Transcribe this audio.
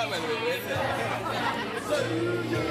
That went a bit weird.